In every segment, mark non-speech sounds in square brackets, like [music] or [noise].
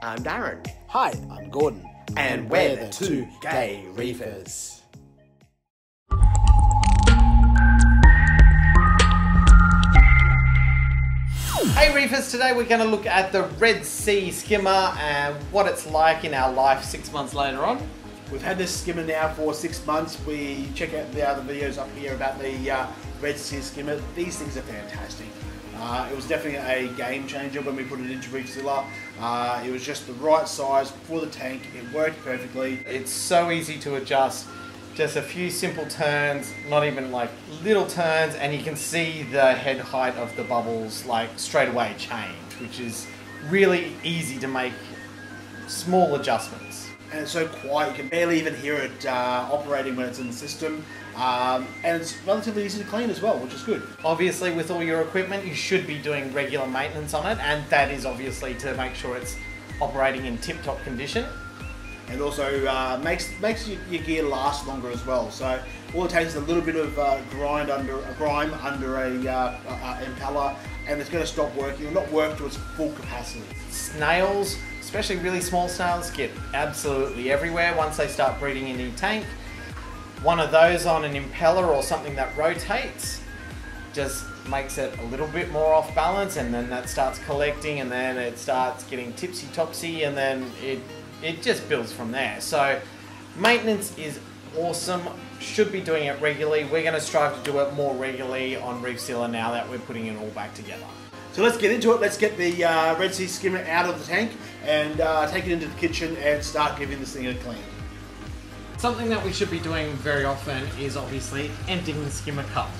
I'm Darren. Hi, I'm Gordon. And we're the two gay reefers. Hey Reefers, today we're going to look at the Red Sea Skimmer and what it's like in our life six months later on. We've had this skimmer now for six months. We check out the other videos up here about the uh, Red Sea skimmer. These things are fantastic. Uh, it was definitely a game changer when we put it into Reefzilla. Uh, it was just the right size for the tank. It worked perfectly. It's so easy to adjust. Just a few simple turns, not even like little turns, and you can see the head height of the bubbles like straight away change, which is really easy to make small adjustments. And it's so quiet, you can barely even hear it uh, operating when it's in the system. Um, and it's relatively easy to clean as well, which is good. Obviously, with all your equipment, you should be doing regular maintenance on it, and that is obviously to make sure it's operating in tip-top condition. And also uh, makes makes your, your, gear last longer as well. So all it takes is a little bit of uh, grind under a grime under a, uh, a impeller, and it's going to stop working. It'll not work to its full capacity. Snails, especially really small snails, get absolutely everywhere once they start breeding in your tank one of those on an impeller or something that rotates just makes it a little bit more off balance and then that starts collecting and then it starts getting tipsy topsy and then it it just builds from there. So maintenance is awesome. Should be doing it regularly. We're going to strive to do it more regularly on Reefzilla now that we're putting it all back together. So let's get into it. Let's get the uh, Red Sea skimmer out of the tank and uh, take it into the kitchen and start giving this thing a clean Something that we should be doing very often is obviously emptying the skimmer cup.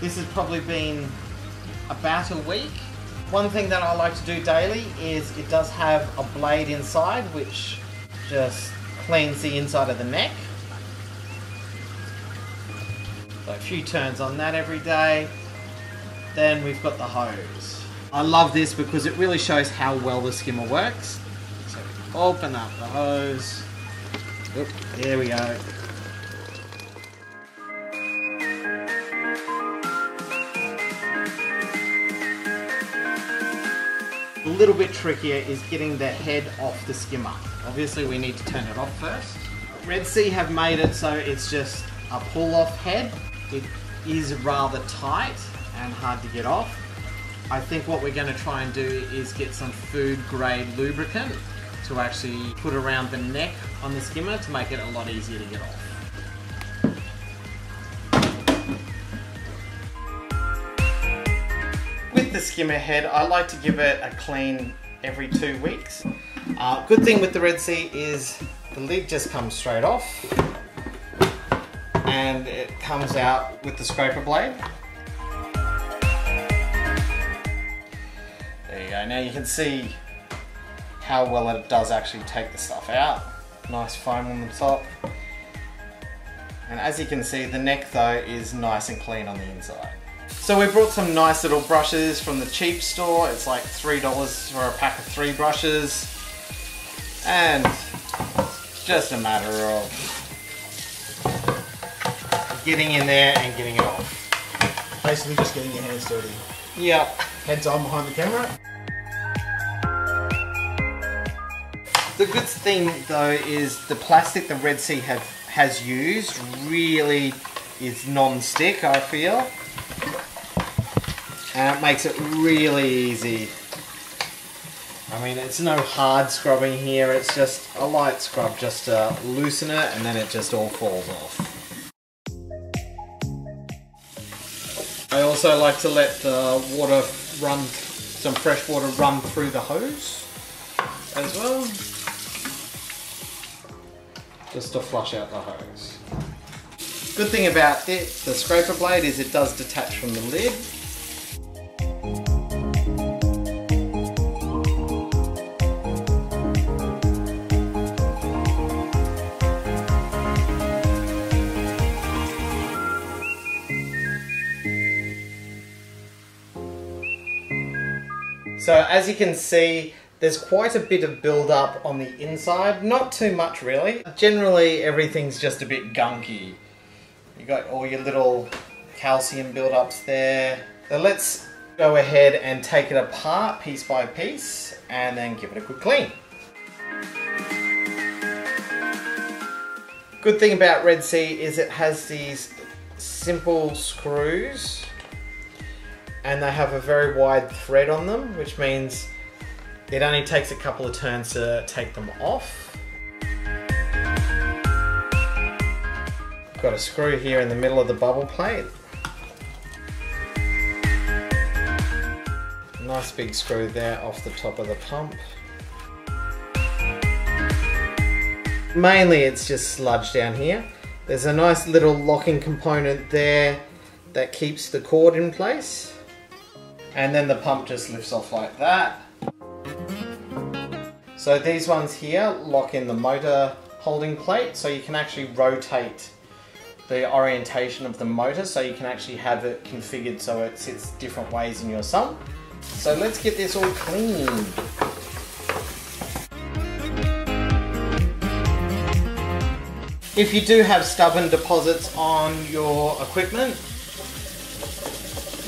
This has probably been about a week. One thing that I like to do daily is it does have a blade inside which just cleans the inside of the neck. So a few turns on that every day. Then we've got the hose. I love this because it really shows how well the skimmer works. So open up the hose Oop, there we go. A little bit trickier is getting the head off the skimmer. Obviously we need to turn it off first. Red Sea have made it so it's just a pull off head. It is rather tight and hard to get off. I think what we're going to try and do is get some food grade lubricant to actually put around the neck on the skimmer to make it a lot easier to get off. With the skimmer head, I like to give it a clean every two weeks. Uh, good thing with the Red Sea is the lid just comes straight off and it comes out with the scraper blade. There you go, now you can see how well it does actually take the stuff out. Nice foam on the top. And as you can see, the neck though is nice and clean on the inside. So we brought some nice little brushes from the cheap store. It's like $3 for a pack of three brushes. And it's just a matter of getting in there and getting it off. Basically just getting your hands dirty. Yep. Heads on behind the camera. The good thing though is the plastic the Red Sea have, has used really is non-stick I feel and it makes it really easy. I mean it's no hard scrubbing here it's just a light scrub just to loosen it and then it just all falls off. I also like to let the water run, some fresh water run through the hose as well just to flush out the hose. Good thing about it, the scraper blade, is it does detach from the lid. So as you can see, there's quite a bit of build up on the inside, not too much really. Generally everything's just a bit gunky. You got all your little calcium build-ups there. So let's go ahead and take it apart piece by piece and then give it a quick clean. Good thing about Red Sea is it has these simple screws and they have a very wide thread on them, which means it only takes a couple of turns to take them off. Got a screw here in the middle of the bubble plate. Nice big screw there off the top of the pump. Mainly it's just sludge down here. There's a nice little locking component there that keeps the cord in place. And then the pump just lifts off like that. So these ones here lock in the motor holding plate so you can actually rotate the orientation of the motor so you can actually have it configured so it sits different ways in your sump. So let's get this all cleaned. If you do have stubborn deposits on your equipment,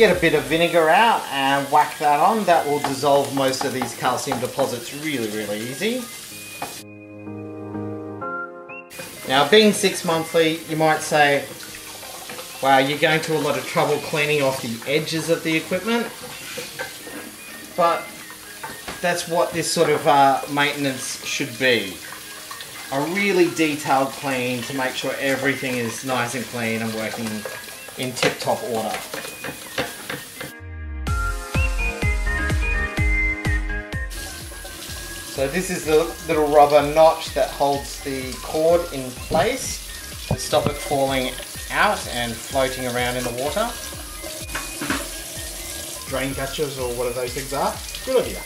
get a bit of vinegar out and whack that on. That will dissolve most of these calcium deposits really, really easy. Now being six monthly, you might say, wow, you're going to a lot of trouble cleaning off the edges of the equipment. But that's what this sort of uh, maintenance should be a really detailed clean to make sure everything is nice and clean and working in tip-top order. So this is the little rubber notch that holds the cord in place to stop it falling out and floating around in the water. Drain catchers or whatever those things are. Good idea.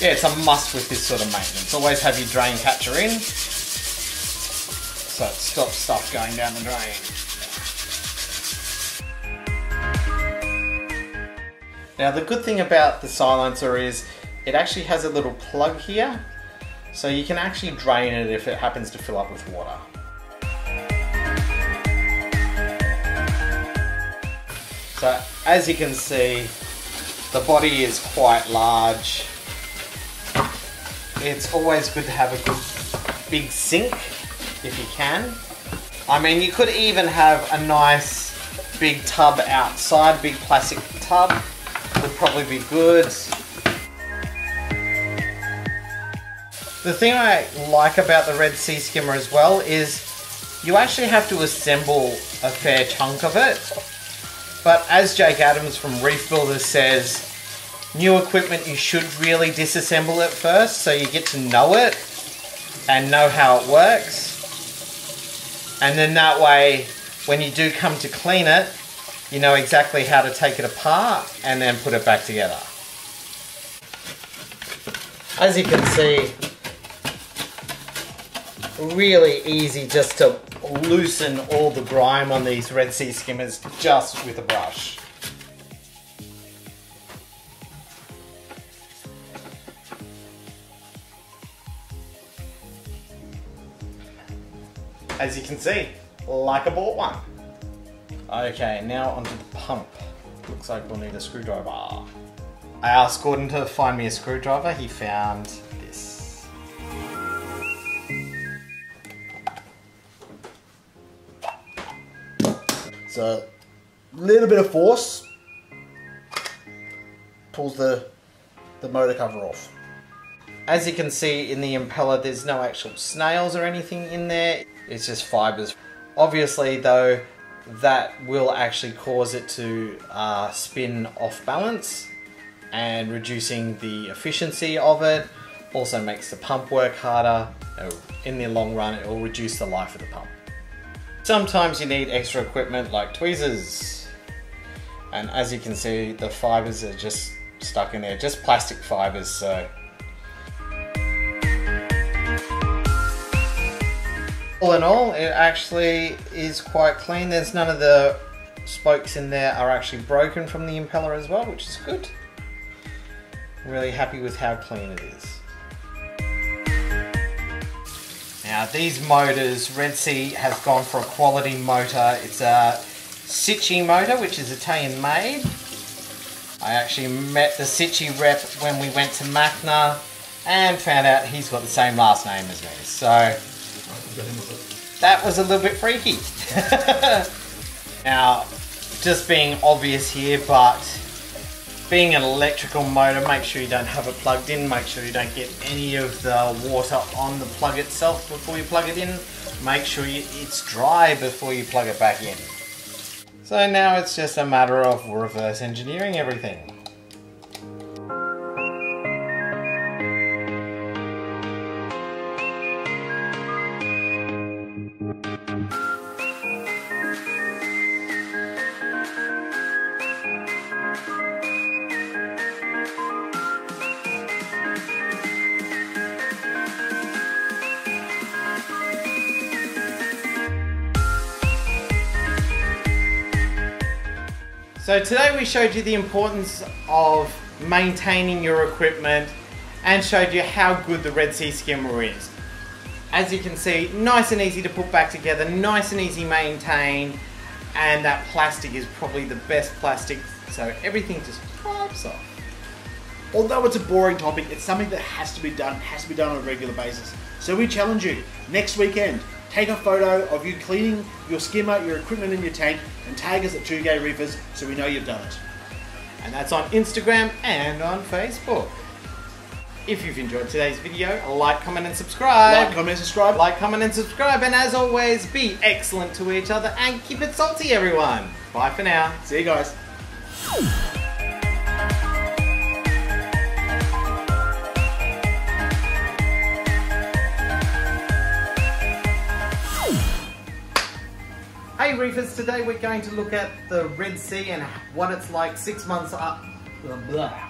Yeah, it's a must with this sort of maintenance. Always have your drain catcher in so it stops stuff going down the drain. Now the good thing about the silencer is it actually has a little plug here so you can actually drain it if it happens to fill up with water. So as you can see the body is quite large. It's always good to have a good big sink if you can. I mean, you could even have a nice big tub outside, big plastic tub would probably be good. The thing I like about the Red Sea Skimmer as well is you actually have to assemble a fair chunk of it. But as Jake Adams from Reef Builders says, new equipment you should really disassemble it first so you get to know it and know how it works. And then that way, when you do come to clean it, you know exactly how to take it apart and then put it back together. As you can see, really easy just to loosen all the grime on these Red Sea skimmers just with a brush. as you can see, like I bought one. Okay, now onto the pump. Looks like we'll need a screwdriver. I asked Gordon to find me a screwdriver, he found So, little bit of force pulls the, the motor cover off. As you can see in the impeller, there's no actual snails or anything in there. It's just fibers. Obviously though, that will actually cause it to uh, spin off balance and reducing the efficiency of it. Also makes the pump work harder. In the long run, it will reduce the life of the pump. Sometimes you need extra equipment like tweezers. And as you can see, the fibers are just stuck in there, just plastic fibers. So All in all, it actually is quite clean. There's none of the spokes in there are actually broken from the impeller as well, which is good. I'm really happy with how clean it is. Now these motors, Red Sea has gone for a quality motor. It's a Sicce motor, which is Italian made. I actually met the Sicce rep when we went to Macna and found out he's got the same last name as me. So that was a little bit freaky. [laughs] now, just being obvious here, but being an electrical motor, make sure you don't have it plugged in, make sure you don't get any of the water on the plug itself before you plug it in. Make sure you, it's dry before you plug it back in. So now it's just a matter of reverse engineering everything. So today we showed you the importance of maintaining your equipment and showed you how good the Red Sea skimmer is. As you can see, nice and easy to put back together, nice and easy maintained, and that plastic is probably the best plastic, so everything just pops off. Although it's a boring topic, it's something that has to be done, has to be done on a regular basis. So we challenge you, next weekend, take a photo of you cleaning your skimmer, your equipment in your tank, and tag us at Two Gay Reefers so we know you've done it. And that's on Instagram and on Facebook. If you've enjoyed today's video, like, comment and subscribe. Like, comment, and subscribe. Like, comment and subscribe. And as always, be excellent to each other and keep it salty, everyone. Bye for now. See you guys. Hey Reefers, today we're going to look at the Red Sea and what it's like six months up. Blah, blah.